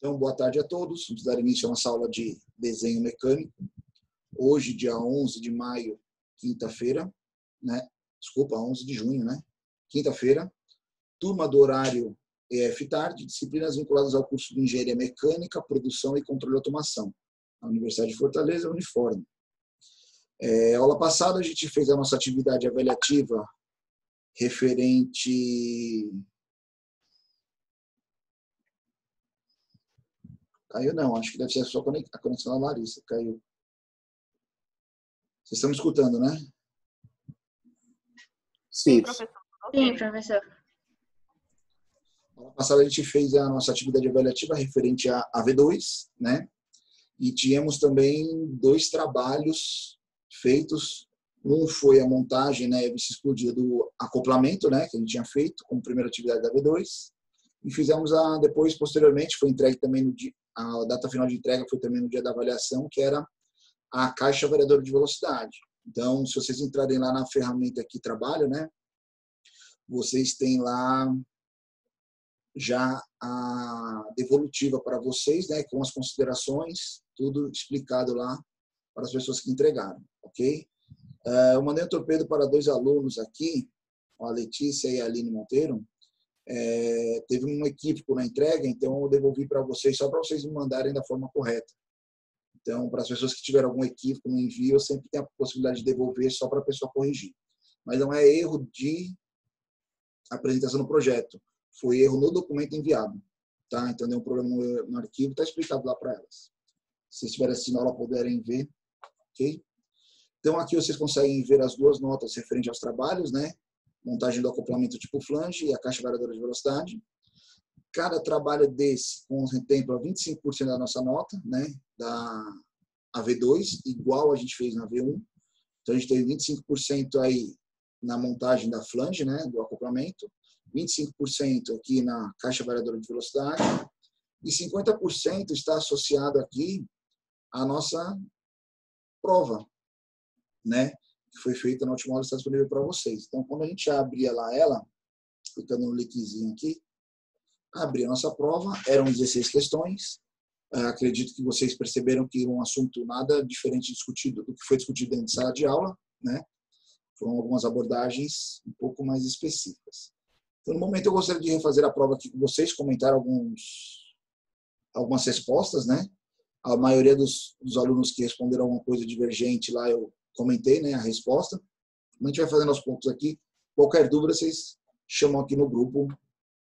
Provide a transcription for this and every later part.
Então, boa tarde a todos. Vamos dar início a nossa aula de desenho mecânico. Hoje, dia 11 de maio, quinta-feira, né? Desculpa, 11 de junho, né? Quinta-feira. Turma do horário EF Tarde, disciplinas vinculadas ao curso de Engenharia Mecânica, Produção e Controle de Automação, na Universidade de Fortaleza, Uniforme. É, aula passada, a gente fez a nossa atividade avaliativa referente Caiu não, acho que deve ser só a conexão da Larissa. Caiu. Vocês estão me escutando, né? Sim, professor. Sim, professor. Na passada a gente fez a nossa atividade avaliativa referente a V2, né? E tínhamos também dois trabalhos feitos. Um foi a montagem, né, vice do acoplamento, né, que a gente tinha feito como primeira atividade da V2. E fizemos a depois posteriormente foi entregue também no dia, a data final de entrega foi também no dia da avaliação, que era a caixa variadora de velocidade. Então, se vocês entrarem lá na ferramenta que trabalho, né, vocês têm lá já a devolutiva para vocês, né, com as considerações, tudo explicado lá para as pessoas que entregaram, ok? Uh, eu mandei um torpedo para dois alunos aqui, a Letícia e a Aline Monteiro, é, teve um equívoco na entrega, então eu devolvi para vocês só para vocês me mandarem da forma correta. Então, para as pessoas que tiveram algum equívoco no envio, eu sempre tenho a possibilidade de devolver só para a pessoa corrigir. Mas não é erro de apresentação no projeto, foi erro no documento enviado. Tá? Então, deu um problema no, arquivo, está explicado lá para elas. Se vocês tiverem essa aula, puderem ver. ok? Então, aqui vocês conseguem ver as duas notas referentes aos trabalhos, né? Montagem do acoplamento tipo flange e a caixa variadora de velocidade. Cada trabalho desse contempla 25% da nossa nota, né, da AV2, igual a gente fez na V1. Então, a gente tem 25% aí na montagem da flange, né, do acoplamento, 25% aqui na caixa variadora de velocidade e 50% está associado aqui à nossa prova, né? Que foi feita na última aula está disponível para vocês. Então, quando a gente abria lá ela, clicando no linkzinho aqui, abria a nossa prova, eram 16 questões. Uh, acredito que vocês perceberam que um assunto nada diferente discutido do que foi discutido dentro de sala de aula, né? Foram algumas abordagens um pouco mais específicas. Então, no momento, eu gostaria de refazer a prova aqui com vocês, comentar alguns, algumas respostas, né? A maioria dos, dos alunos que responderam alguma coisa divergente lá, eu comentei né, a resposta. A gente vai fazendo aos pontos aqui. Qualquer dúvida, vocês chamam aqui no grupo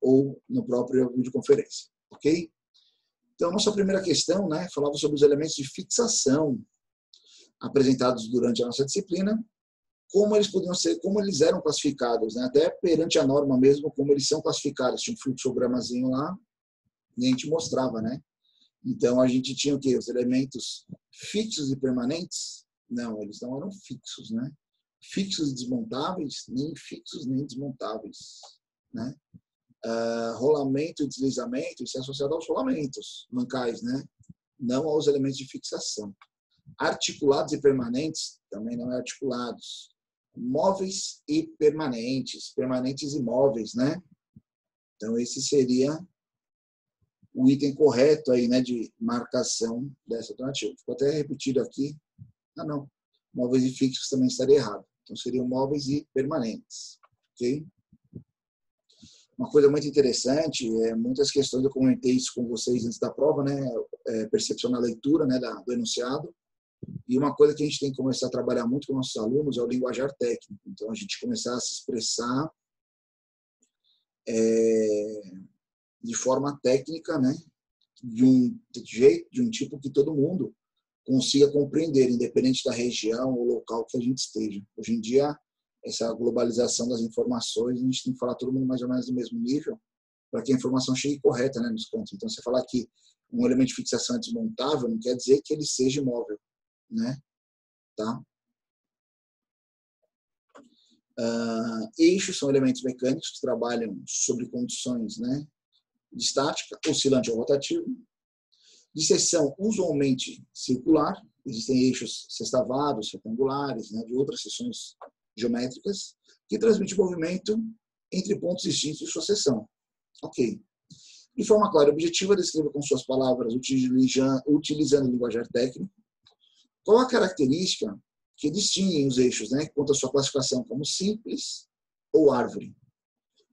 ou no próprio videoconferência, ok? Então, nossa primeira questão né, falava sobre os elementos de fixação apresentados durante a nossa disciplina, como eles podiam ser, como eles eram classificados, né? até perante a norma mesmo, como eles são classificados. Tinha um fluxogramazinho lá e a gente mostrava, né? Então, a gente tinha o quê? Os elementos fixos e permanentes, não, eles não eram fixos, né? Fixos e desmontáveis, nem fixos nem desmontáveis, né? Uh, rolamento e deslizamento, isso é associado aos rolamentos mancais, né? Não aos elementos de fixação. Articulados e permanentes, também não é articulados. Móveis e permanentes, permanentes e móveis, né? Então, esse seria o item correto aí, né, de marcação dessa alternativa. Ficou até repetido aqui, ah, não. Móveis e fixos também estaria errado. Então, seriam móveis e permanentes. Ok? Uma coisa muito interessante, é, muitas questões, eu comentei isso com vocês antes da prova, né? É, percepção na leitura né, da, do enunciado. E uma coisa que a gente tem que começar a trabalhar muito com nossos alunos é o linguajar técnico. Então, a gente começar a se expressar é, de forma técnica, né? De um jeito, de um tipo que todo mundo consiga compreender, independente da região ou local que a gente esteja. Hoje em dia, essa globalização das informações, a gente tem que falar todo mundo mais ou menos do mesmo nível, para que a informação chegue correta né, nos pontos. Então, você falar que um elemento de fixação é desmontável, não quer dizer que ele seja imóvel. Né? Tá? Uh, eixos são elementos mecânicos que trabalham sobre condições né, de estática, oscilante ou rotativo de seção usualmente circular, existem eixos sextavados, retangulares, né, de outras seções geométricas, que transmite movimento entre pontos distintos de sua seção. Ok. De forma clara e objetiva, descreva com suas palavras, utilizando linguajar técnico, qual a característica que distingue os eixos, né, quanto à sua classificação como simples ou árvore.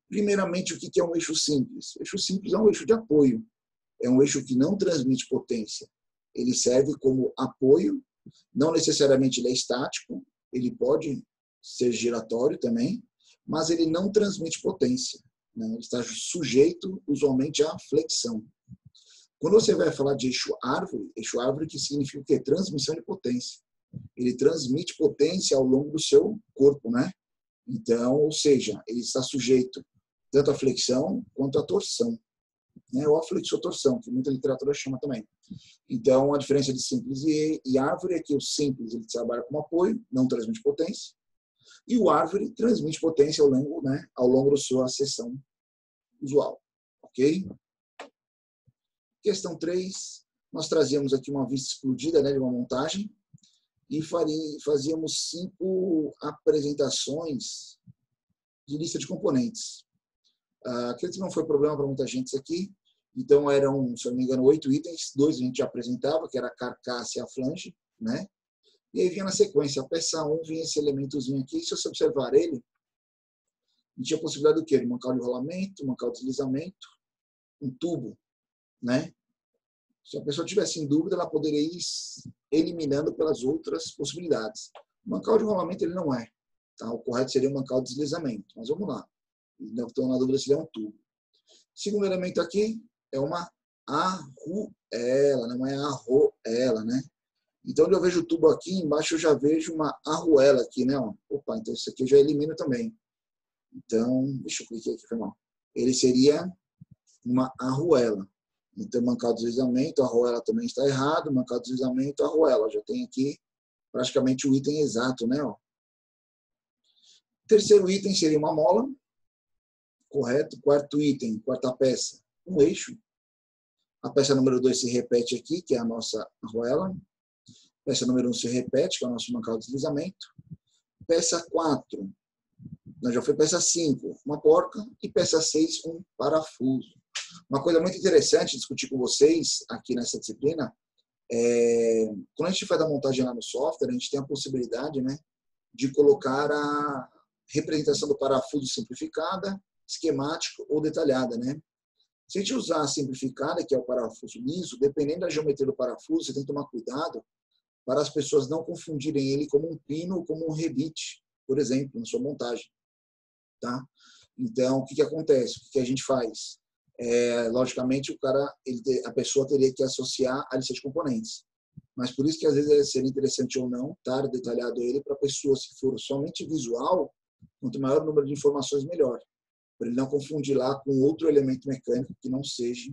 Primeiramente, o que é um eixo simples? O eixo simples é um eixo de apoio. É um eixo que não transmite potência. Ele serve como apoio, não necessariamente ele é estático, ele pode ser giratório também, mas ele não transmite potência. Né? Ele está sujeito, usualmente, à flexão. Quando você vai falar de eixo árvore, eixo árvore que significa o quê? Transmissão de potência. Ele transmite potência ao longo do seu corpo, né? Então, ou seja, ele está sujeito tanto à flexão quanto à torção, né? ou à flexotorção, que muita literatura chama também. Então, a diferença de simples e, e árvore é que o simples ele trabalha como apoio, não transmite potência, e o árvore transmite potência ao longo, né, ao longo da sua seção usual. Ok? Questão 3, nós trazíamos aqui uma vista explodida né, de uma montagem e fazíamos cinco apresentações de lista de componentes. Uh, aquele não foi problema para muita gente isso aqui. Então eram, se eu não me engano, oito itens. Dois a gente já apresentava, que era a carcaça e a flange, né? E aí vinha na sequência, a peça 1 vinha esse elementozinho aqui. Se você observar ele, a gente tinha a possibilidade do quê? De mancar de rolamento, mancar de deslizamento, um tubo, né? Se a pessoa tivesse em dúvida, ela poderia ir eliminando pelas outras possibilidades. O de rolamento ele não é. Tá? O correto seria o de deslizamento. Mas vamos lá. Não estou na dúvida se é um tubo. Segundo elemento aqui é uma arruela, não é arroela, né? Então, onde eu vejo o tubo aqui, embaixo eu já vejo uma arruela aqui, né? Opa, então isso aqui eu já elimino também. Então, deixa eu clicar aqui, foi mal. Ele seria uma arruela. Então, mancar o deslizamento, arruela também está errado. Mancar o deslizamento, arruela. Já tem aqui praticamente o item exato, né? Terceiro item seria uma mola. Correto. Quarto item, quarta peça, um eixo. A peça número 2 se repete aqui, que é a nossa arruela. Peça número 1 um se repete, que é o nosso mancal de deslizamento. Peça 4, já foi peça 5, uma porca. E peça 6, um parafuso. Uma coisa muito interessante discutir com vocês aqui nessa disciplina é, quando a gente faz a montagem lá no software, a gente tem a possibilidade né, de colocar a representação do parafuso simplificada, esquemática ou detalhada. Né? Se a gente usar a simplificada, que é o parafuso liso, dependendo da geometria do parafuso, você tem que tomar cuidado para as pessoas não confundirem ele como um pino ou como um rebite, por exemplo, na sua montagem. Tá? Então, o que, que acontece? O que, que a gente faz? é, logicamente o cara, ele, a pessoa teria que associar a lista de componentes. Mas por isso que às vezes seria interessante ou não estar detalhado ele para a pessoa, se for somente visual, quanto maior o número de informações, melhor. Para ele não confundir lá com outro elemento mecânico que não seja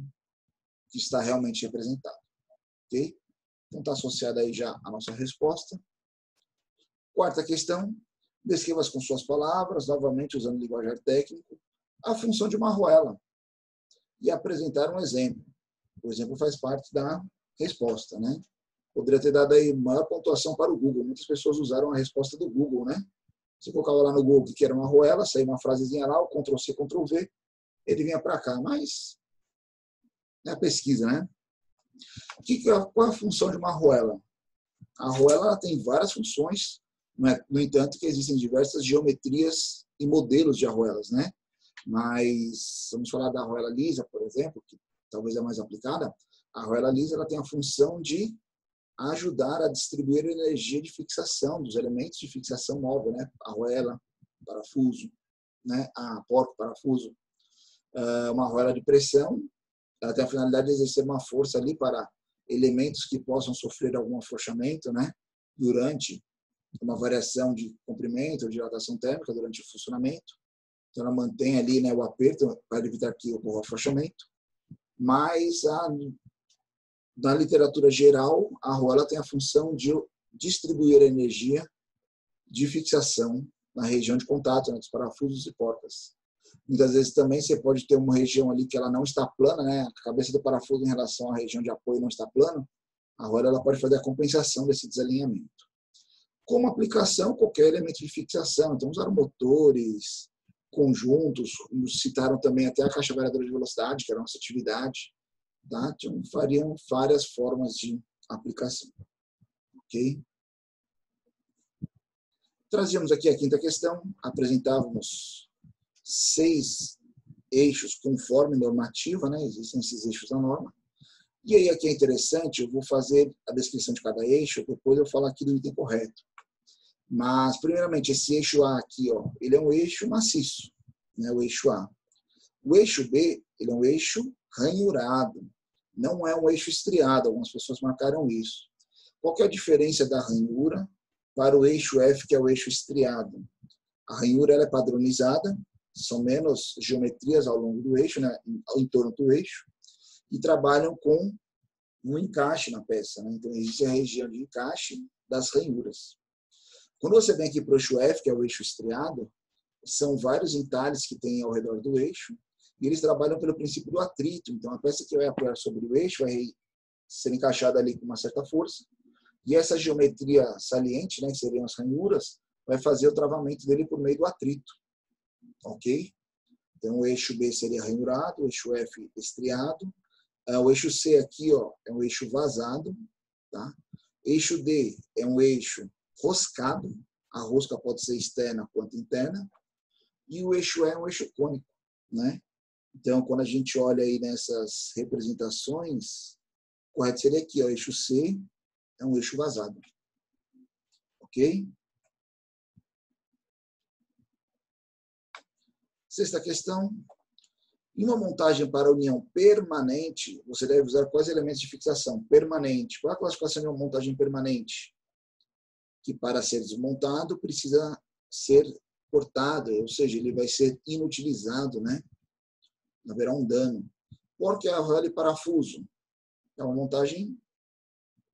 que está realmente representado. Ok? Então está associada aí já a nossa resposta. Quarta questão, descreva com suas palavras, novamente usando linguajar técnico, a função de uma arruela e apresentar um exemplo. O exemplo faz parte da resposta, né? Poderia ter dado aí maior pontuação para o Google. Muitas pessoas usaram a resposta do Google, né? Você colocava lá no Google que era uma arruela, saía uma frasezinha lá, o Ctrl C, Ctrl V, ele vinha para cá. Mas é a pesquisa, né? Que, é, qual é a função de uma arruela? A arruela tem várias funções, é? no entanto, que existem diversas geometrias e modelos de arruelas, né? Mas vamos falar da arruela lisa, por exemplo, que talvez é mais aplicada. A arruela lisa ela tem a função de ajudar a distribuir energia de fixação dos elementos de fixação móvel, né? Arruela, parafuso, né? A porco, parafuso. Uma arruela de pressão, ela tem a finalidade de exercer uma força ali para elementos que possam sofrer algum afrouxamento, né? Durante uma variação de comprimento ou dilatação térmica durante o funcionamento. Então, ela mantém ali né, o aperto para evitar que ocorra afrouxamento. Mas, a, na literatura geral, a arruela tem a função de distribuir energia de fixação na região de contato, né, dos parafusos e portas. Muitas vezes também você pode ter uma região ali que ela não está plana, né? A cabeça do parafuso em relação à região de apoio não está plana. A arruela ela pode fazer a compensação desse desalinhamento. Como aplicação, qualquer elemento de fixação. Então, usar motores, conjuntos, citaram também até a caixa variadora de velocidade, que era a nossa atividade. Tá? Então, fariam várias formas de aplicação. Ok? Trazíamos aqui a quinta questão, apresentávamos seis eixos conforme normativa, né? existem esses eixos da norma. E aí aqui é interessante, eu vou fazer a descrição de cada eixo, depois eu falo aqui do item correto. Mas, primeiramente, esse eixo A aqui, ó, ele é um eixo maciço, né, o eixo A. O eixo B, ele é um eixo ranhurado, não é um eixo estriado, algumas pessoas marcaram isso. Qual é a diferença da ranhura para o eixo F, que é o eixo estriado? A ranhura é padronizada, são menos geometrias ao longo do eixo, né, em torno do eixo, e trabalham com um encaixe na peça. Né? Então, existe a região de encaixe das ranhuras. Quando você vem aqui para o eixo F, que é o eixo estriado, são vários entalhes que tem ao redor do eixo, e eles trabalham pelo princípio do atrito. Então, a peça que vai apoiar sobre o eixo vai ser encaixada ali com uma certa força, e essa geometria saliente, né, que seriam as ranhuras, vai fazer o travamento dele por meio do atrito. Ok? Então, o eixo B seria ranhurado, o eixo F estriado, ah, o eixo C aqui ó, é um eixo vazado. Tá? Eixo D é um eixo roscado, a rosca pode ser externa quanto interna, e o eixo E é um eixo cônico, né? Então, quando a gente olha aí nessas representações, correto seria aqui, ó, eixo C é um eixo vazado. Ok? Sexta questão. Em uma montagem para união permanente, você deve usar quais elementos de fixação? Permanente. Qual a classificação de uma montagem permanente? que para ser desmontado precisa ser cortado, ou seja, ele vai ser inutilizado, né? Haverá um dano. Porque a arroela e parafuso é uma montagem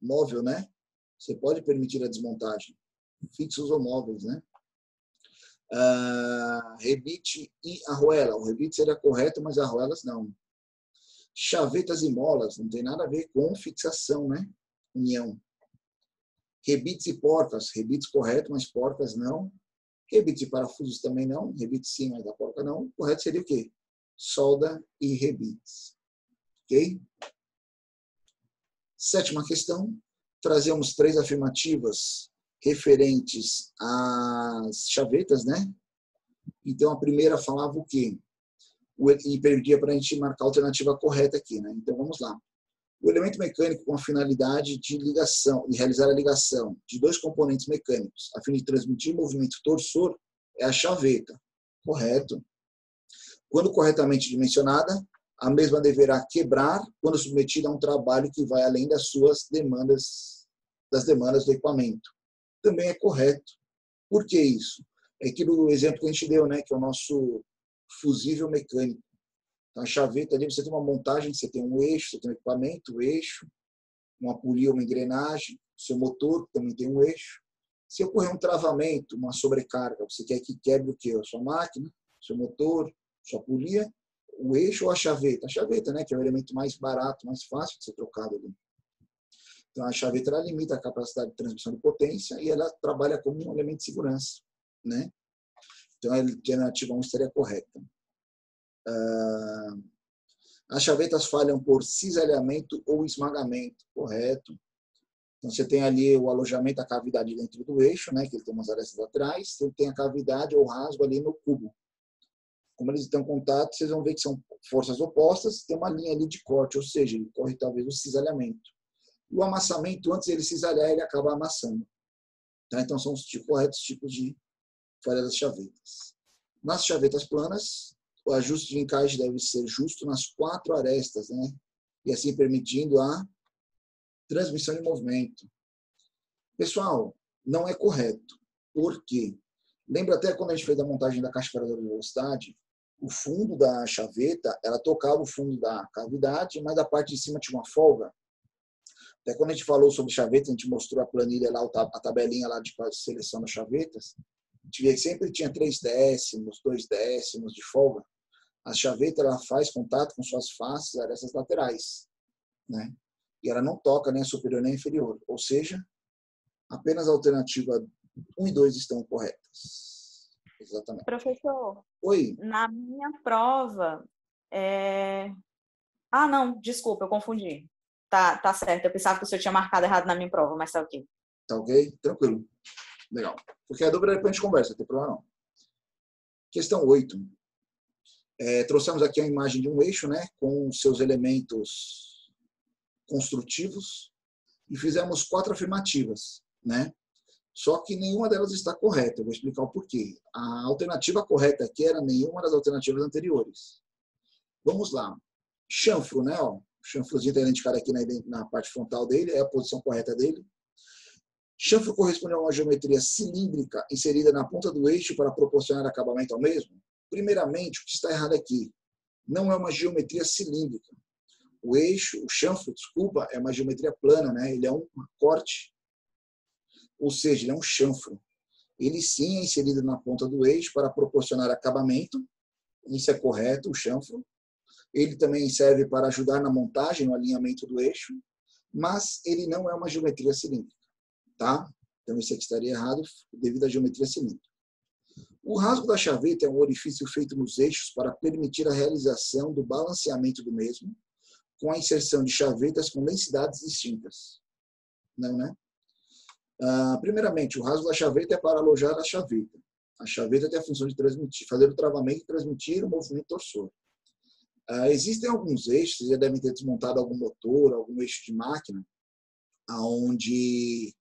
móvel, né? Você pode permitir a desmontagem. Fixos ou móveis, né? Uh, rebite e arruela. O rebite seria correto, mas arruelas não. Chavetas e molas, não tem nada a ver com fixação, né? União. Rebites e porcas, rebites correto, mas porcas não. Rebites e parafusos também não. Rebites sim, mas a porca não. O correto seria o quê? Solda e rebites. Ok? Sétima questão. Trazemos três afirmativas referentes às chavetas, né? Então, a primeira falava o quê? E perdia para a gente marcar a alternativa correta aqui, né? Então, vamos lá. O elemento mecânico com a finalidade de ligação, de realizar a ligação de dois componentes mecânicos, a fim de transmitir movimento torsor, é a chaveta. Correto. Quando corretamente dimensionada, a mesma deverá quebrar quando submetida a um trabalho que vai além das suas demandas, das demandas do equipamento. Também é correto. Por que isso? É aquilo exemplo que a gente deu, né, que é o nosso fusível mecânico. Então, a chaveta ali, você tem uma montagem, você tem um eixo, você tem um equipamento, um eixo, uma polia, uma engrenagem, seu motor também tem um eixo. Se ocorrer um travamento, uma sobrecarga, você quer que quebre o quê? A sua máquina, seu motor, sua polia, o eixo ou a chaveta? A chaveta, né, que é o elemento mais barato, mais fácil de ser trocado ali. Então, a chaveta ela limita a capacidade de transmissão de potência e ela trabalha como um elemento de segurança, né? Então, a alternativa 1 estaria correta. Ah, as chavetas falham por cisalhamento ou esmagamento, correto. Então, você tem ali o alojamento, a cavidade dentro do eixo, né, que ele tem umas arestas laterais, você tem a cavidade ou rasgo ali no cubo. Como eles estão em contato, vocês vão ver que são forças opostas, tem uma linha ali de corte, ou seja, ele corre talvez o cisalhamento. O amassamento, antes ele cisalhar, ele acaba amassando. Tá? Então, são os corretos tipos de falha das chavetas. Nas chavetas planas, o ajuste de encaixe deve ser justo nas quatro arestas, né? E assim permitindo a transmissão de movimento. Pessoal, não é correto. Por quê? Lembra até quando a gente fez a montagem da caixa paradora de velocidade? O fundo da chaveta, ela tocava o fundo da cavidade, mas a parte de cima tinha uma folga. Até quando a gente falou sobre chaveta, a gente mostrou a planilha lá, a tabelinha lá de seleção das chavetas. A gente via que sempre tinha três décimos, dois décimos de folga a chaveta ela faz contato com suas faces, arestas laterais, né? E ela não toca nem a superior nem a inferior, ou seja, apenas a alternativa 1 e 2 estão corretas. Exatamente. Professor, Oi. Na minha prova, é... Ah, não, desculpa, eu confundi. Tá, tá certo, eu pensava que o senhor tinha marcado errado na minha prova, mas tá ok. Tá ok? Tranquilo. Legal. Porque a dúvida depois a gente conversa, não tem problema não. Questão 8. É, trouxemos aqui a imagem de um eixo, né, com seus elementos construtivos e fizemos quatro afirmativas, né? Só que nenhuma delas está correta. Eu vou explicar o porquê. A alternativa correta aqui era nenhuma das alternativas anteriores. Vamos lá. Chanfro, né? Ó, chanfrozinho está identificado aqui na, na parte frontal dele, é a posição correta dele. Chanfro corresponde a uma geometria cilíndrica inserida na ponta do eixo para proporcionar acabamento ao mesmo? Primeiramente, o que está errado aqui? Não é uma geometria cilíndrica. O eixo, o chanfro, desculpa, é uma geometria plana, né? Ele é um corte, ou seja, ele é um chanfro. Ele sim é inserido na ponta do eixo para proporcionar acabamento. Isso é correto, o chanfro. Ele também serve para ajudar na montagem, no alinhamento do eixo, mas ele não é uma geometria cilíndrica, tá? Então isso aqui estaria errado devido à geometria cilíndrica. O rasgo da chaveta é um orifício feito nos eixos para permitir a realização do balanceamento do mesmo, com a inserção de chavetas com densidades distintas. Não, né? Ah, primeiramente, o rasgo da chaveta é para alojar a chaveta. A chaveta tem a função de transmitir, fazer o travamento e transmitir o movimento torsor. Ah, existem alguns eixos, vocês já devem ter desmontado algum motor, algum eixo de máquina, onde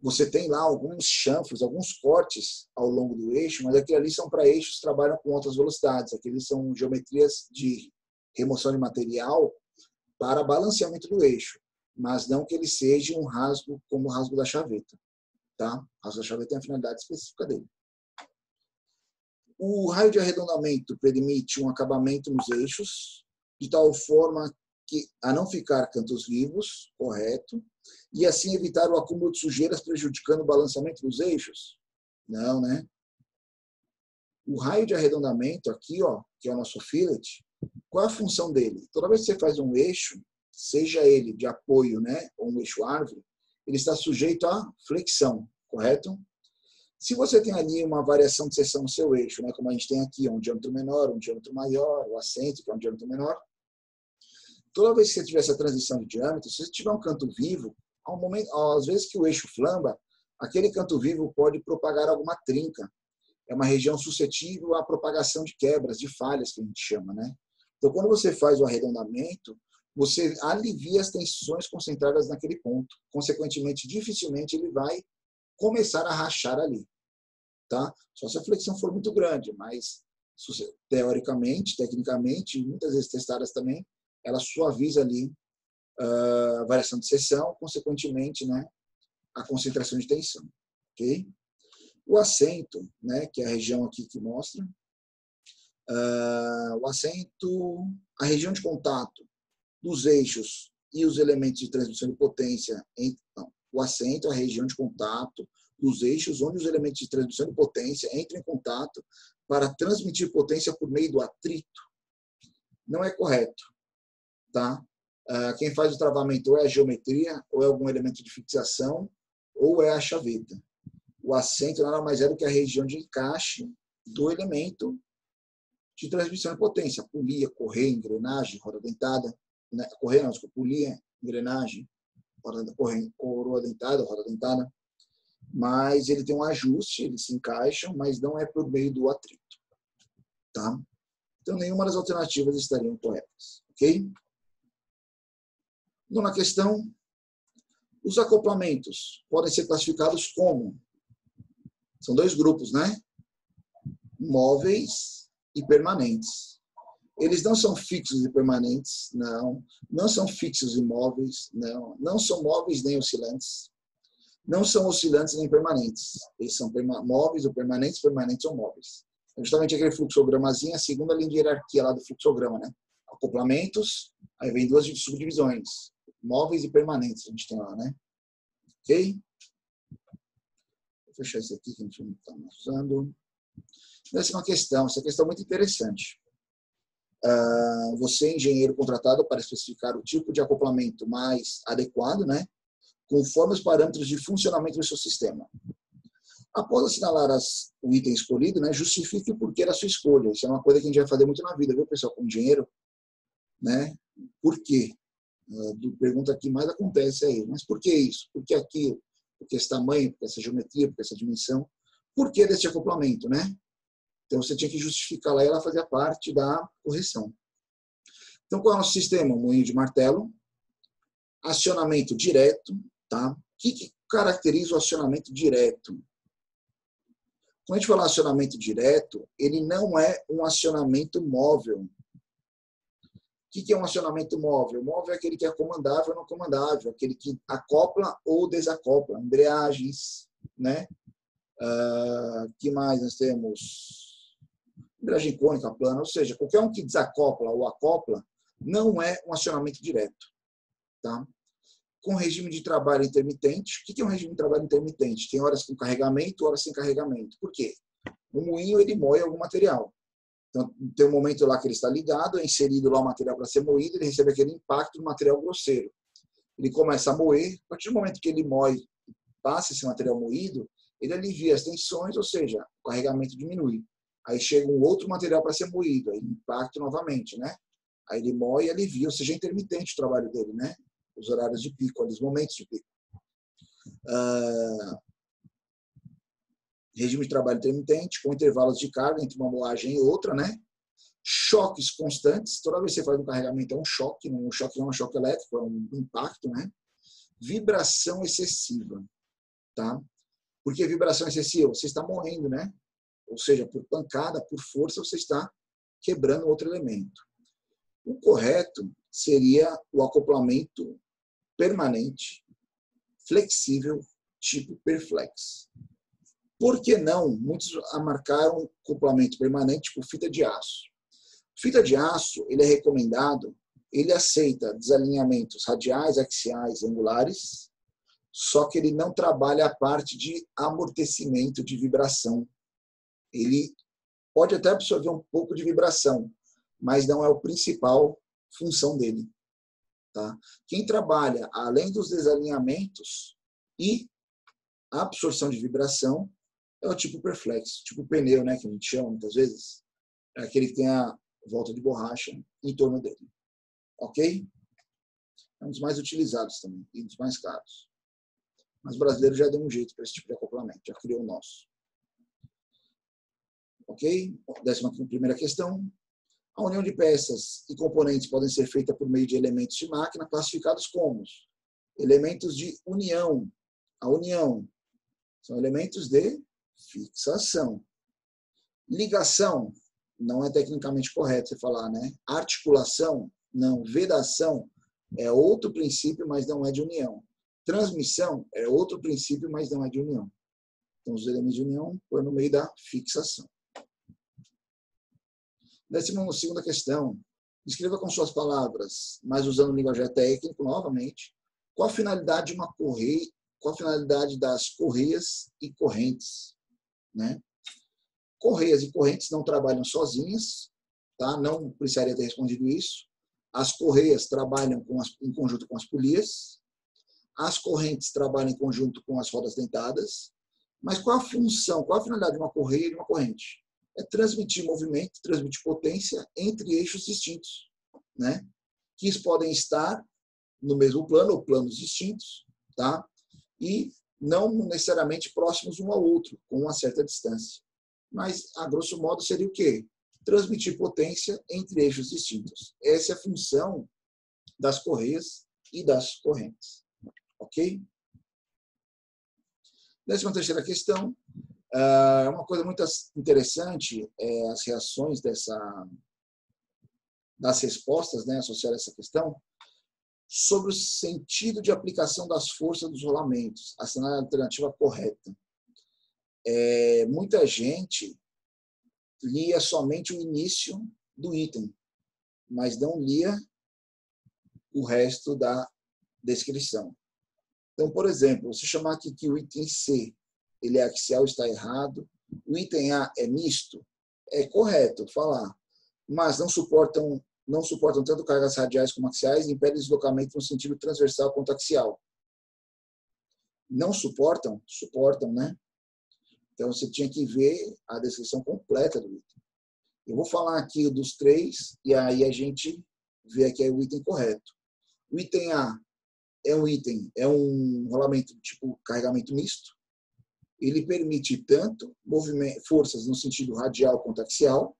você tem lá alguns chanfros, alguns cortes ao longo do eixo, mas aquilo ali são para eixos que trabalham com altas velocidades. Aqueles são geometrias de remoção de material para balanceamento do eixo, mas não que ele seja um rasgo como o rasgo da chaveta. Tá? O rasgo da chaveta tem a finalidade específica dele. O raio de arredondamento permite um acabamento nos eixos, de tal forma que a não ficar cantos vivos, correto, e assim evitar o acúmulo de sujeiras prejudicando o balanceamento dos eixos? Não, né? O raio de arredondamento aqui, ó, que é o nosso fillet, qual é a função dele? Toda vez que você faz um eixo, seja ele de apoio, né, ou um eixo árvore, ele está sujeito à flexão, correto? Se você tem ali uma variação de seção no seu eixo, né, como a gente tem aqui, um diâmetro menor, um diâmetro maior, o assento, que é um diâmetro menor, toda vez que você tiver essa transição de diâmetro, se você tiver um canto vivo, ao momento, às vezes que o eixo flamba, aquele canto vivo pode propagar alguma trinca. É uma região suscetível à propagação de quebras, de falhas, que a gente chama, né? Então, quando você faz o arredondamento, você alivia as tensões concentradas naquele ponto. Consequentemente, dificilmente ele vai começar a rachar ali, tá? Só se a flexão for muito grande, mas teoricamente, tecnicamente, muitas vezes testadas também, ela suaviza ali uh, a variação de seção, consequentemente, né, a concentração de tensão, ok? O assento, né, que é a região aqui que mostra, uh, o assento, a região de contato dos eixos e os elementos de transmissão de potência, então, o assento a região de contato dos eixos onde os elementos de transmissão de potência entram em contato para transmitir potência por meio do atrito. Não é correto, tá? Ah, quem faz o travamento ou é a geometria, ou é algum elemento de fixação, ou é a chaveta. O assento nada mais é do que a região de encaixe do elemento de transmissão de potência. Polia, correia, engrenagem, roda dentada. Né? Correia não, desculpa, polia, engrenagem, roda, correia, coroa dentada, roda dentada. Mas ele tem um ajuste, eles se encaixam, mas não é por meio do atrito. Tá? Então, nenhuma das alternativas estariam corretas. Ok? Nona questão, os acoplamentos podem ser classificados como? São dois grupos, né? Móveis e permanentes. Eles não são fixos e permanentes, não. Não são fixos e móveis, não. Não são móveis nem oscilantes. Não são oscilantes nem permanentes. Eles são móveis ou permanentes, permanentes ou móveis. É justamente aquele fluxogramazinho, a segunda linha de hierarquia lá do fluxograma, né? Acoplamentos, aí vem duas subdivisões móveis e permanentes a gente tem lá, né? Ok? Vou fechar isso aqui que a gente não está usando. Décima questão, essa questão é muito interessante. Uh, você é engenheiro contratado para especificar o tipo de acoplamento mais adequado, né? Conforme os parâmetros de funcionamento do seu sistema. Após assinalar as, o item escolhido, né, justifique o porquê da sua escolha. Isso é uma coisa que a gente vai fazer muito na vida, viu, pessoal, como engenheiro? Né? Por quê? Uh, pergunta que mais acontece aí. Mas por que isso? Por que aquilo? Por que esse tamanho? Por que essa geometria? Por que essa dimensão? Por que desse acoplamento, né? Então, você tinha que justificar lá e ela fazia parte da correção. Então, qual é o nosso sistema? Moinho de martelo, acionamento direto, tá? O que, que caracteriza o acionamento direto? Quando a gente fala acionamento direto, ele não é um acionamento móvel. O que é um acionamento móvel? Móvel é aquele que é comandável ou não comandável, aquele que acopla ou desacopla, embreagens, né? Uh, que mais nós temos? Embreagem cônica, plana, ou seja, qualquer um que desacopla ou acopla não é um acionamento direto, tá? com regime de trabalho intermitente. O que é um regime de trabalho intermitente? Tem horas com carregamento, horas sem carregamento. Por quê? O moinho ele moe algum material. Então, tem um momento lá que ele está ligado, é inserido lá o material para ser moído, ele recebe aquele impacto do material grosseiro. Ele começa a moer, a partir do momento que ele moe, passa esse material moído, ele alivia as tensões, ou seja, o carregamento diminui. Aí chega um outro material para ser moído, aí impacto novamente, né? Aí ele moe e alivia, ou seja, é intermitente o trabalho dele, né? os horários de pico, os momentos de pico. Uh, regime de trabalho intermitente, com intervalos de carga entre uma moagem e outra, né? Choques constantes, toda vez que você faz um carregamento é um choque, um choque não é um choque elétrico, é um impacto, né? Vibração excessiva, tá? Porque vibração excessiva, você está morrendo, né? Ou seja, por pancada, por força, você está quebrando outro elemento. O correto seria o acoplamento permanente, flexível, tipo Perflex. Por que não? Muitos marcaram acoplamento permanente por fita de aço. Fita de aço, ele é recomendado, ele aceita desalinhamentos radiais, axiais, angulares, só que ele não trabalha a parte de amortecimento de vibração. Ele pode até absorver um pouco de vibração, mas não é o principal função dele. Tá? Quem trabalha além dos desalinhamentos e absorção de vibração é o tipo perflex, tipo pneu, né, que a gente chama muitas vezes. É aquele que tem a volta de borracha em torno dele. Ok? É um dos mais utilizados também e dos mais caros. Mas o brasileiro já deu um jeito para esse tipo de acoplamento, já criou o nosso. Ok? Décima primeira questão. A união de peças e componentes podem ser feita por meio de elementos de máquina classificados como elementos de união. A união são elementos de fixação. Ligação não é tecnicamente correto você falar, né? Articulação, não. Vedação é outro princípio, mas não é de união. Transmissão é outro princípio, mas não é de união. Então, os elementos de união por no meio da fixação. Décima segunda questão. Escreva com suas palavras, mas usando linguagem técnico, novamente, qual a finalidade de uma correia, qual a finalidade das correias e correntes, né? Correias e correntes não trabalham sozinhas, tá? Não precisaria ter respondido isso. As correias trabalham as, em conjunto com as polias, as correntes trabalham em conjunto com as rodas dentadas. Mas qual a função, qual a finalidade de uma correia e de uma corrente? É transmitir movimento, transmitir potência entre eixos distintos, né? Que podem estar no mesmo plano ou planos distintos, tá? E não necessariamente próximos um ao outro, com uma certa distância. Mas, a grosso modo, seria o quê? Transmitir potência entre eixos distintos. Essa é a função das correias e das correntes. Ok? Décima terceira questão. Uh, uma coisa muito interessante é as reações dessa, das respostas né, associadas a essa questão sobre o sentido de aplicação das forças dos rolamentos, assinando a alternativa correta. É, muita gente lia somente o início do item, mas não lia o resto da descrição. Então, por exemplo, se chamar aqui que o item C ele é axial, está errado. O item A é misto, é correto falar, mas não suportam não suportam tanto cargas radiais como axiais e impedem deslocamento no sentido transversal quanto axial. Não suportam? Suportam, né? Então, você tinha que ver a descrição completa do item. Eu vou falar aqui dos três e aí a gente vê aqui o item correto. O item A é um item, é um rolamento tipo carregamento misto. Ele permite tanto forças no sentido radial quanto axial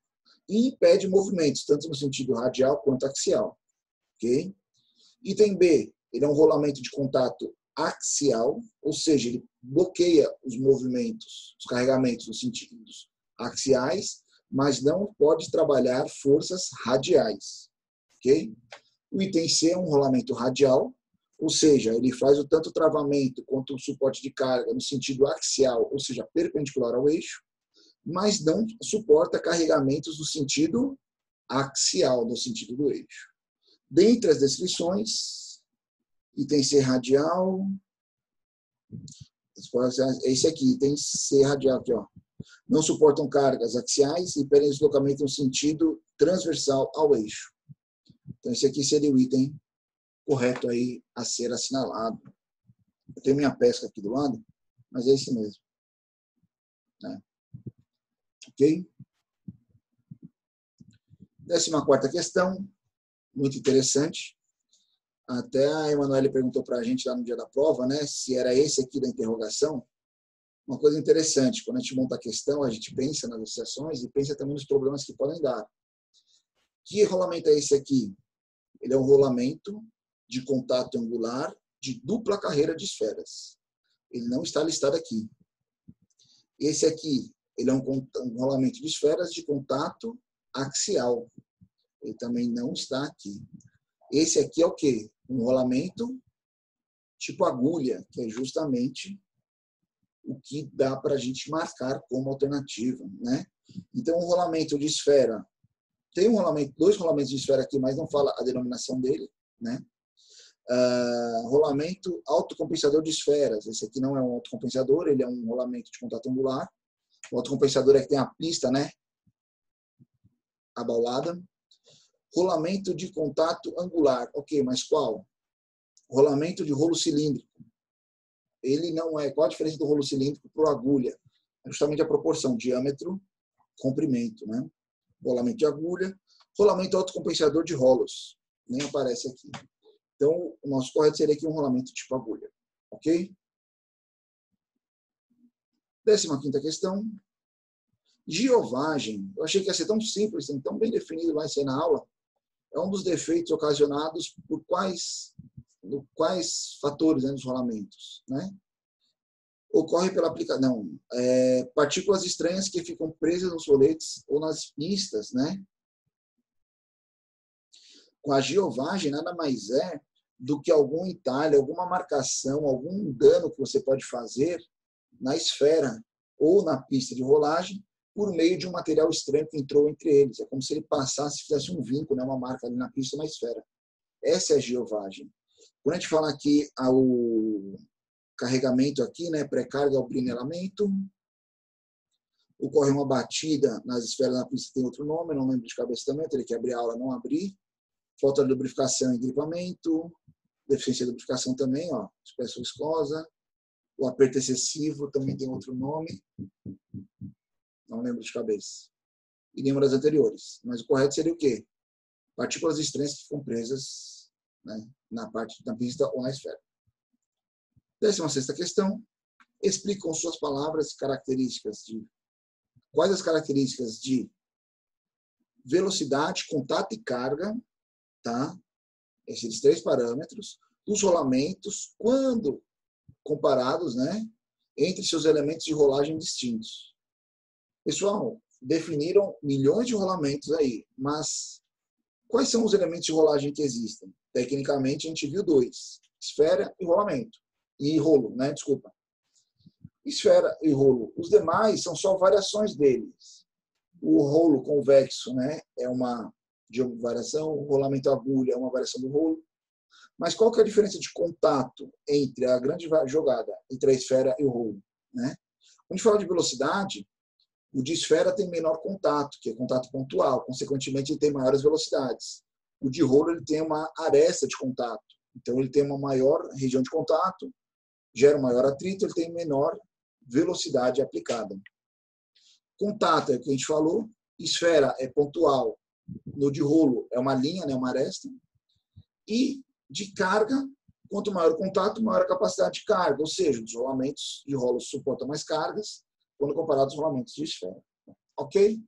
e impede movimentos tanto no sentido radial quanto axial. Ok? Item B, ele é um rolamento de contato axial, ou seja, ele bloqueia os movimentos, os carregamentos nos sentidos axiais, mas não pode trabalhar forças radiais. Ok? O item C é um rolamento radial, ou seja, ele faz o tanto travamento quanto o suporte de carga no sentido axial, ou seja, perpendicular ao eixo, mas não suporta carregamentos no sentido axial, no sentido do eixo. Dentre as descrições, item C radial. Esse aqui, tem C radial aqui, ó. Não suportam cargas axiais e impedem deslocamento no sentido transversal ao eixo. Então, esse aqui seria o item correto aí a ser assinalado. Eu tenho minha pesca aqui do lado, mas é esse mesmo. Né? Ok? Décima quarta questão, muito interessante. Até a Emanuele perguntou para a gente lá no dia da prova, né, se era esse aqui da interrogação. Uma coisa interessante, quando a gente monta a questão, a gente pensa nas associações e pensa também nos problemas que podem dar. Que rolamento é esse aqui? Ele é um rolamento de contato angular de dupla carreira de esferas. Ele não está listado aqui. Esse aqui, ele é um, um rolamento de esferas de contato axial. Ele também não está aqui. Esse aqui é o quê? Um rolamento tipo agulha, que é justamente o que dá para a gente marcar como alternativa, né? Então, um rolamento de esfera tem um rolamento, dois rolamentos de esfera aqui, mas não fala a denominação dele, né? Uh, rolamento autocompensador de esferas. Esse aqui não é um autocompensador, ele é um rolamento de contato angular. O autocompensador é que tem a pista, né? Abaulada. Rolamento de contato angular. Ok, mas qual? Rolamento de rolo cilíndrico. Ele não é. Qual a diferença do rolo cilíndrico para agulha? É justamente a proporção diâmetro, comprimento, né? Rolamento de agulha. Rolamento autocompensador de rolos. Nem aparece aqui. Então, o nosso correto seria aqui um rolamento tipo agulha. Ok? Décima quinta questão. Giovagem. Eu achei que ia ser tão simples, tão bem definido lá em na aula é um dos defeitos ocasionados por quais, por quais fatores né, dos rolamentos, né? Ocorre pela aplicação, é, partículas estranhas que ficam presas nos roletes ou nas pistas, né? Com a geovagem nada mais é do que algum entalhe, alguma marcação, algum dano que você pode fazer na esfera ou na pista de rolagem por meio de um material estranho que entrou entre eles. É como se ele passasse, fizesse um vínculo, né, uma marca ali na pista, uma esfera. Essa é a geovagem. Quando a gente fala aqui ao carregamento aqui, né, pré-carga ao brinelamento, ocorre uma batida nas esferas da pista, tem outro nome, não lembro de cabeça também, teria que abrir a aula, não abrir. Falta de lubrificação e gripamento, deficiência de lubrificação também, ó, espécie viscosa. O aperto excessivo também tem outro nome não lembro de cabeça. E nenhuma das anteriores. Mas o correto seria o quê? Partículas estranhas que ficam presas né, na parte da pista ou na esfera. Décima sexta questão. Explique com suas palavras características de quais as características de velocidade, contato e carga, tá? Esses três parâmetros, dos rolamentos, quando comparados, né, entre seus elementos de rolagem distintos. Pessoal, definiram milhões de rolamentos aí, mas quais são os elementos de rolagem que existem? Tecnicamente, a gente viu dois: esfera e rolamento. E rolo, né? Desculpa. Esfera e rolo. Os demais são só variações deles. O rolo convexo, né? É uma de variação, o rolamento agulha é uma variação do rolo. Mas qual que é a diferença de contato entre a grande jogada entre a esfera e o rolo, né? Quando a gente fala de velocidade, o de esfera tem menor contato, que é contato pontual, consequentemente ele tem maiores velocidades. O de rolo ele tem uma aresta de contato, então ele tem uma maior região de contato, gera um maior atrito, ele tem menor velocidade aplicada. Contato é o que a gente falou, esfera é pontual, no de rolo é uma linha, né, uma aresta, e de carga, quanto maior o contato, maior a capacidade de carga, ou seja, os rolamentos de rolo suportam mais cargas quando comparados aos rolamentos de esfera. Ok?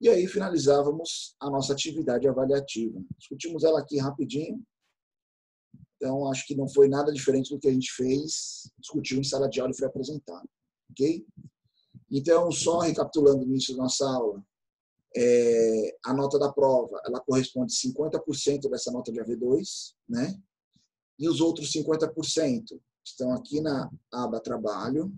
E aí finalizávamos a nossa atividade avaliativa. Discutimos ela aqui rapidinho. Então, acho que não foi nada diferente do que a gente fez, discutiu em sala de aula e foi apresentado. Ok? Então, só recapitulando no início da nossa aula, é, a nota da prova, ela corresponde a 50% dessa nota de AV2, né? E os outros 50% estão aqui na aba trabalho,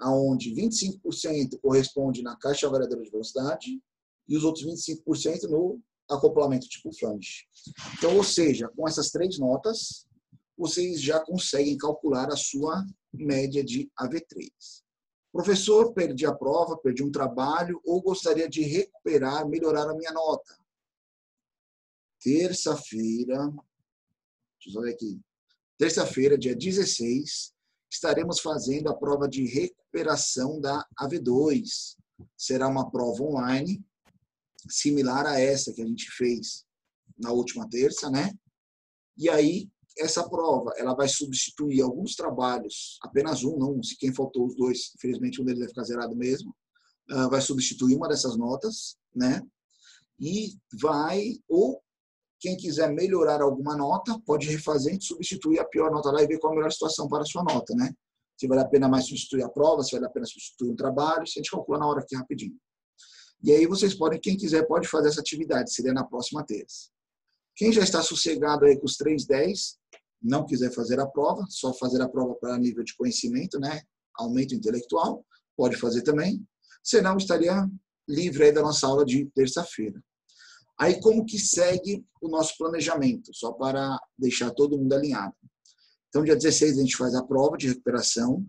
aonde 25% corresponde na caixa variadora de velocidade e os outros 25% no acoplamento tipo flange. Então, ou seja, com essas três notas, vocês já conseguem calcular a sua média de AV3. Professor, perdi a prova, perdi um trabalho ou gostaria de recuperar, melhorar a minha nota. Terça-feira, deixa eu ver aqui. Terça-feira, dia 16, estaremos fazendo a prova de recuperação da AV2. Será uma prova online, similar a essa que a gente fez na última terça, né? E aí, essa prova, ela vai substituir alguns trabalhos, apenas um, não, se quem faltou os dois, infelizmente um deles vai ficar zerado mesmo, uh, vai substituir uma dessas notas, né? E vai, ou quem quiser melhorar alguma nota, pode refazer e substituir a pior nota lá e ver qual a melhor situação para a sua nota, né? Se vale a pena mais substituir a prova, se vale a pena substituir um trabalho, se a gente calcula na hora aqui rapidinho. E aí vocês podem, quem quiser, pode fazer essa atividade, seria na próxima terça. Quem já está sossegado aí com os 310, não quiser fazer a prova, só fazer a prova para nível de conhecimento, né? Aumento intelectual, pode fazer também. Senão, estaria livre aí da nossa aula de terça-feira. Aí, como que segue o nosso planejamento? Só para deixar todo mundo alinhado. Então, dia 16 a gente faz a prova de recuperação.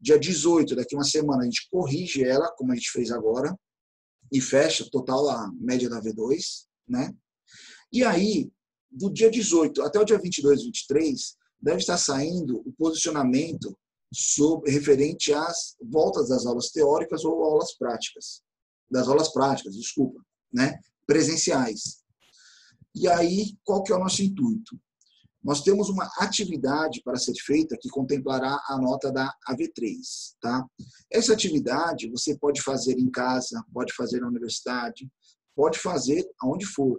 Dia 18, daqui uma semana, a gente corrige ela, como a gente fez agora, e fecha total a média da V2, né? E aí, do dia 18 até o dia 22, 23, deve estar saindo o posicionamento sobre, referente às voltas das aulas teóricas ou aulas práticas. Das aulas práticas, desculpa, né? presenciais. E aí, qual que é o nosso intuito? Nós temos uma atividade para ser feita que contemplará a nota da AV3, tá? Essa atividade você pode fazer em casa, pode fazer na universidade, pode fazer aonde for.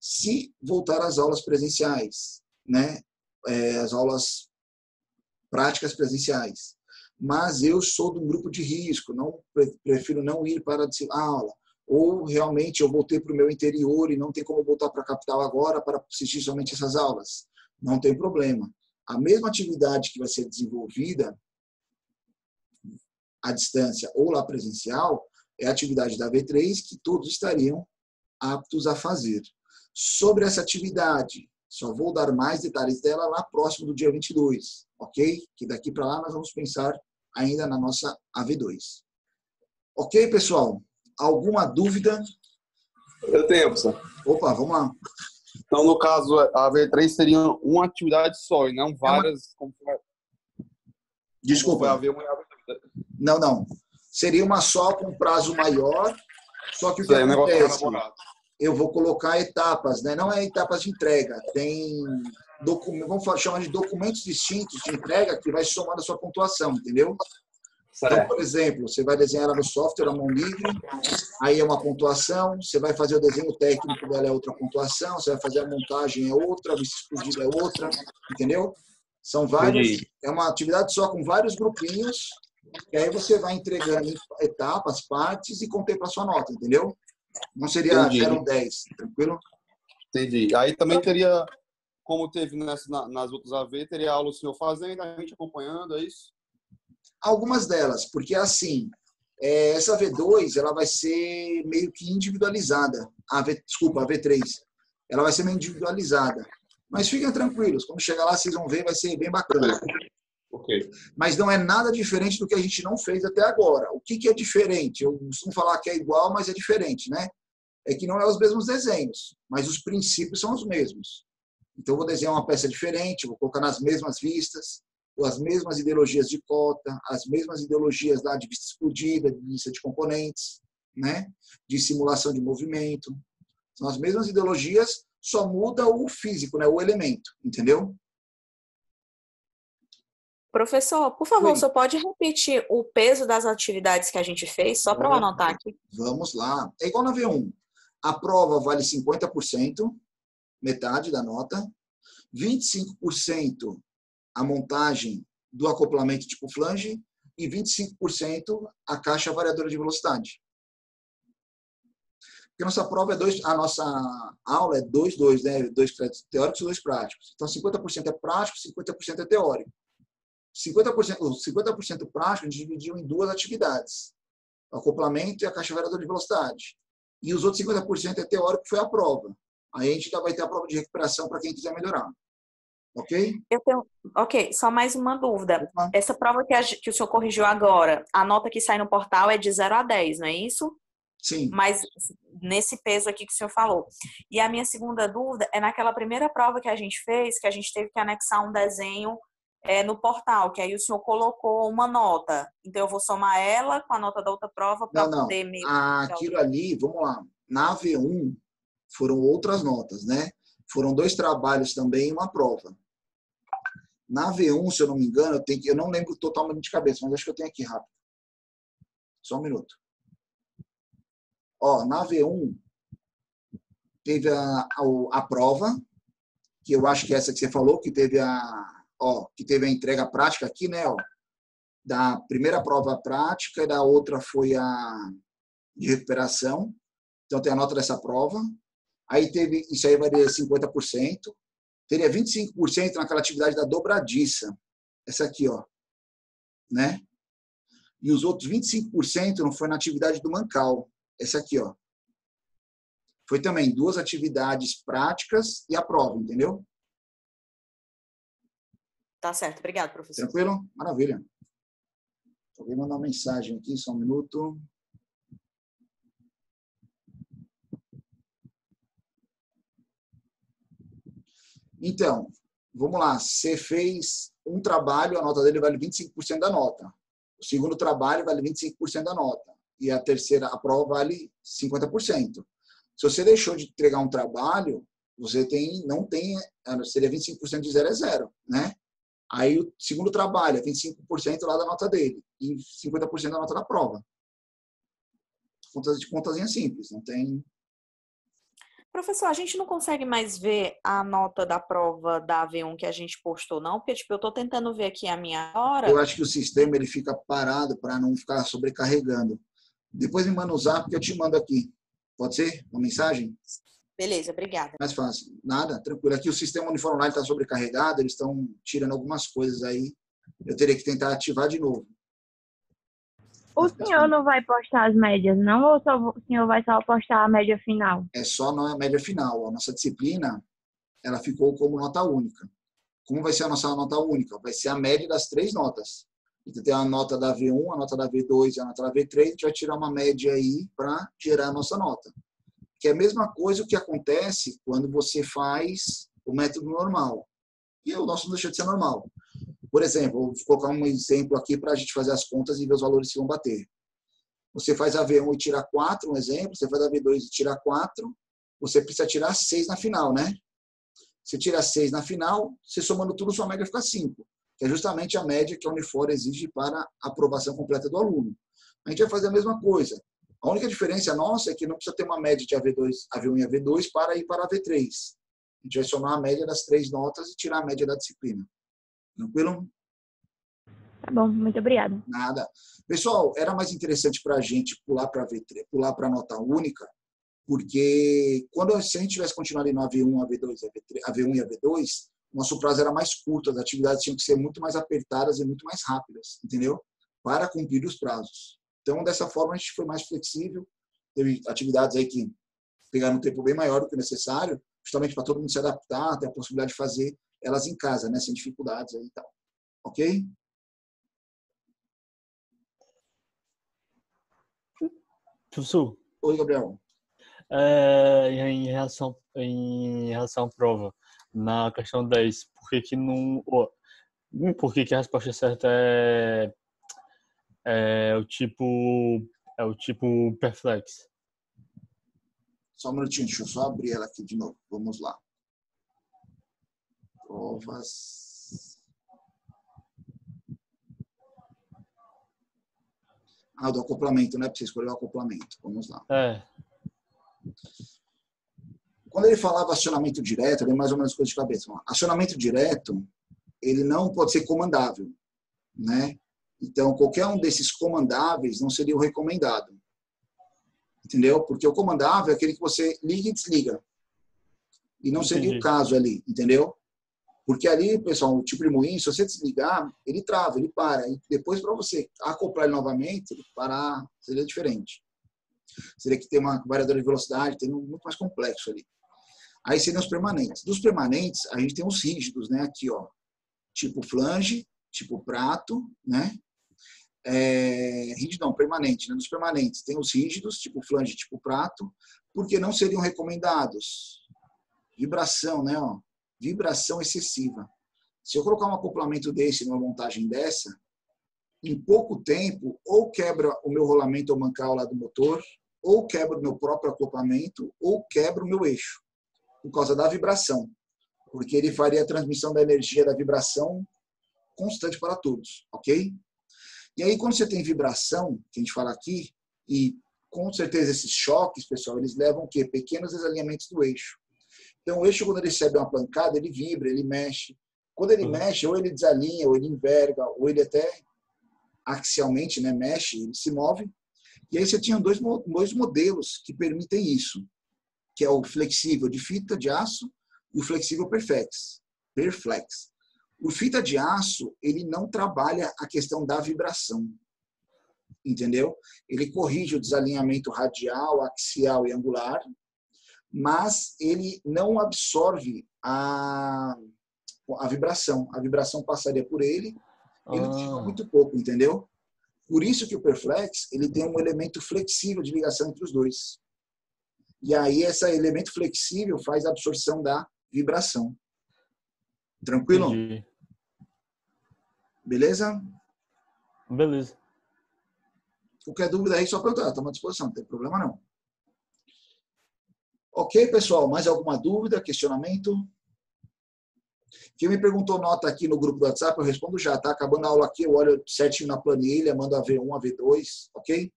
Se voltar às aulas presenciais, né? É, as aulas práticas presenciais. Mas eu sou um grupo de risco, não prefiro não ir para a aula ou realmente eu voltei para o meu interior e não tem como voltar para a capital agora para assistir somente essas aulas. Não tem problema. A mesma atividade que vai ser desenvolvida à distância ou lá presencial é a atividade da V3 que todos estariam aptos a fazer. Sobre essa atividade, só vou dar mais detalhes dela lá próximo do dia 22, ok? Que daqui para lá nós vamos pensar ainda na nossa AV2. Ok, pessoal? Alguma dúvida? Eu tenho, professor. Opa, vamos lá. Então, no caso, a V3 seria uma atividade só e não várias. É uma... Desculpa. Não, não. Seria uma só com prazo maior, só que o que é, acontece? Eu vou colocar etapas, né? não é etapas de entrega, tem documentos, vamos chamar de documentos distintos de entrega que vai somando a sua pontuação, entendeu? Então, por exemplo, você vai desenhar ela no software a mão livre, aí é uma pontuação, você vai fazer o desenho técnico dela é outra pontuação, você vai fazer a montagem é outra, a explodida é outra, entendeu? São várias, é uma atividade só com vários grupinhos, e aí você vai entregando etapas, partes e contempla a sua nota, entendeu? Não seria 0 10, tranquilo? Entendi. Aí também teria, como teve nas, nas outras AV, teria aula o senhor fazendo, a gente acompanhando, é isso? Algumas delas, porque assim, é, essa V2 ela vai ser meio que individualizada. A v, desculpa, a V3. Ela vai ser meio individualizada. Mas fiquem tranquilos, quando chegar lá vocês vão ver, vai ser bem bacana. Mas não é nada diferente do que a gente não fez até agora. O que, que é diferente? Eu costumo falar que é igual, mas é diferente, né? É que não é os mesmos desenhos, mas os princípios são os mesmos. Então, eu vou desenhar uma peça diferente, vou colocar nas mesmas vistas, as mesmas ideologias de cota, as mesmas ideologias lá de vista explodida, de lista de componentes, né? de simulação de movimento. São as mesmas ideologias, só muda o físico, né? o elemento, entendeu? Professor, por favor, você pode repetir o peso das atividades que a gente fez, só para eu anotar aqui? Vamos lá. É igual na V1. A prova vale 50%, metade da nota. 25% a montagem do acoplamento tipo flange e 25% a caixa variadora de velocidade. Porque a nossa prova é dois, a nossa aula é dois, dois, né? Dois créditos teóricos e dois práticos. Então 50% é prático, 50% é teórico. 50%, 50 prático a gente dividiu em duas atividades. O acoplamento e a caixa variadora de velocidade. E os outros 50% é teórico, foi a prova. Aí a gente vai ter a prova de recuperação para quem quiser melhorar. Ok? Eu tenho, ok, só mais uma dúvida. Opa. Essa prova que, a, que o senhor corrigiu agora, a nota que sai no portal é de 0 a 10, não é isso? Sim. Mas nesse peso aqui que o senhor falou. E a minha segunda dúvida é naquela primeira prova que a gente fez, que a gente teve que anexar um desenho é, no portal, que aí o senhor colocou uma nota. Então eu vou somar ela com a nota da outra prova para poder me. Aquilo ali, vamos lá. Na V1 foram outras notas, né? Foram dois trabalhos também e uma prova. Na V1, se eu não me engano, eu, tenho, eu não lembro totalmente de cabeça, mas acho que eu tenho aqui rápido. Só um minuto. Ó, na V1, teve a, a, a prova, que eu acho que é essa que você falou, que teve a, ó, que teve a entrega prática aqui, né, ó, da primeira prova prática e da outra foi a de recuperação. Então tem a nota dessa prova. Aí teve, isso aí varia 50%. Teria 25% naquela atividade da dobradiça. Essa aqui, ó. Né? E os outros 25% não foi na atividade do mancal. Essa aqui, ó. Foi também duas atividades práticas e a prova, entendeu? Tá certo. Obrigado, professor. Tranquilo? Maravilha. Vou mandar uma mensagem aqui, só um minuto. Então, vamos lá. Você fez um trabalho, a nota dele vale 25% da nota. O segundo trabalho vale 25% da nota. E a terceira, a prova vale 50%. Se você deixou de entregar um trabalho, você tem, não tem, seria 25% de zero a zero, né? Aí o segundo trabalho é 25% lá da nota dele e 50% da nota da prova. Contas de contazinha simples, não tem Professor, a gente não consegue mais ver a nota da prova da V1 que a gente postou, não? Porque, tipo, eu estou tentando ver aqui a minha hora. Eu acho que o sistema ele fica parado para não ficar sobrecarregando. Depois me manda o zap que eu te mando aqui. Pode ser? Uma mensagem? Beleza, obrigada. Mais fácil. Nada, tranquilo. Aqui o sistema Uniforme Online está sobrecarregado, eles estão tirando algumas coisas aí. Eu teria que tentar ativar de novo. O senhor não vai postar as médias, não? Ou só, o senhor vai só postar a média final? É só a média final. A nossa disciplina, ela ficou como nota única. Como vai ser a nossa nota única? Vai ser a média das três notas. Então, tem a nota da V1, a nota da V2 e a nota da V3. A gente vai tirar uma média aí para gerar a nossa nota. Que é a mesma coisa que acontece quando você faz o método normal. E o nosso não deixa de ser normal. Por exemplo, vou colocar um exemplo aqui para a gente fazer as contas e ver os valores que vão bater. Você faz a V1 e tira 4, um exemplo. Você faz a V2 e tira 4. Você precisa tirar 6 na final, né? Você tira 6 na final, você somando tudo, sua média fica 5. Que é justamente a média que a Unifor exige para a aprovação completa do aluno. A gente vai fazer a mesma coisa. A única diferença nossa é que não precisa ter uma média de AV2, AV1 e AV2 para ir para a AV3. A gente vai somar a média das três notas e tirar a média da disciplina. Tranquilo? Tá bom, muito obrigada. Nada. Pessoal, era mais interessante para a gente pular para pular para nota única, porque quando se a gente tivesse continuado no AV1, AV2, AV3, AV1 e AV2, nosso prazo era mais curto, as atividades tinham que ser muito mais apertadas e muito mais rápidas, entendeu? Para cumprir os prazos. Então, dessa forma, a gente foi mais flexível. Teve atividades aí que pegaram um tempo bem maior do que o necessário, justamente para todo mundo se adaptar, ter a possibilidade de fazer elas em casa, né, sem dificuldades aí e tal. Ok? Professor. Oi, Gabriel. É, em relação em relação à prova, na questão 10, por que que não Hum, Por que, que a resposta certa é, é o tipo é o tipo Perflex? Só um minutinho, deixa eu só abrir ela aqui de novo. Vamos lá. Provas. Ah, do acoplamento, né? Para você escolher o acoplamento. Vamos lá. É. Quando ele falava acionamento direto, ele mais ou menos coisa de cabeça. Acionamento direto, ele não pode ser comandável, né? Então, qualquer um desses comandáveis não seria o recomendado. Entendeu? Porque o comandável é aquele que você liga e desliga. E não seria o Entendi. caso ali, entendeu? Porque ali, pessoal, o tipo de moinho, se você desligar, ele trava, ele para. E depois, para você acoplar ele novamente, ele parar, seria diferente. Seria que ter uma variadora de velocidade, tem um muito mais complexo ali. Aí seriam os permanentes. Dos permanentes, a gente tem os rígidos, né? Aqui, ó. Tipo flange, tipo prato, né? É, rígido não, permanente. Né? Dos permanentes, tem os rígidos, tipo flange, tipo prato, porque não seriam recomendados. Vibração, né? Ó, vibração excessiva. Se eu colocar um acoplamento desse numa montagem dessa, em pouco tempo, ou quebra o meu rolamento ou mancal lá do motor, ou quebra o meu próprio acoplamento, ou quebra o meu eixo, por causa da vibração. Porque ele faria a transmissão da energia da vibração constante para todos, ok? E aí, quando você tem vibração, que a gente fala aqui, e com certeza esses choques, pessoal, eles levam o quê? Pequenos desalinhamentos do eixo. Então, o eixo, quando ele recebe uma pancada, ele vibra, ele mexe. Quando ele Uhum. mexe, ou ele desalinha, ou ele enverga, ou ele até axialmente né, mexe, ele se move. E aí você tinha dois, dois modelos que permitem isso, que é o flexível de fita de aço e o flexível perflex. Perflex. O fita de aço, ele não trabalha a questão da vibração. Entendeu? Ele corrige o desalinhamento radial, axial e angular, mas ele não absorve a, a vibração. A vibração passaria por ele, ele Ah, muito pouco, entendeu? Por isso que o Perflex ele tem um elemento flexível de ligação entre os dois. E aí esse elemento flexível faz a absorção da vibração. Tranquilo? entendi. Beleza? Beleza. Qualquer dúvida aí, só perguntar. Estamos à disposição, não tem problema não. Ok, pessoal? Mais alguma dúvida, questionamento? Quem me perguntou nota aqui no grupo do WhatsApp, eu respondo já, tá? Acabando a aula aqui, eu olho certinho na planilha, mando a V1, a V2, ok?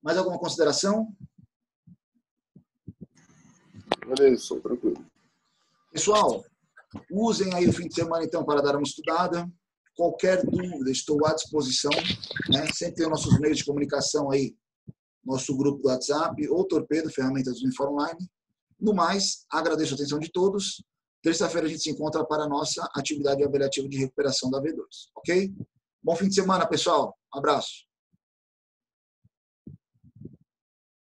Mais alguma consideração? Beleza, sou tranquilo. Pessoal, usem aí o fim de semana então para dar uma estudada. Qualquer dúvida, estou à disposição. Né? Sempre tem os nossos meios de comunicação aí, nosso grupo do WhatsApp ou Torpedo, ferramentas do Inform Online. No mais, agradeço a atenção de todos. Terça-feira a gente se encontra para a nossa atividade avaliativa de recuperação da V2, ok? Bom fim de semana, pessoal. Abraço.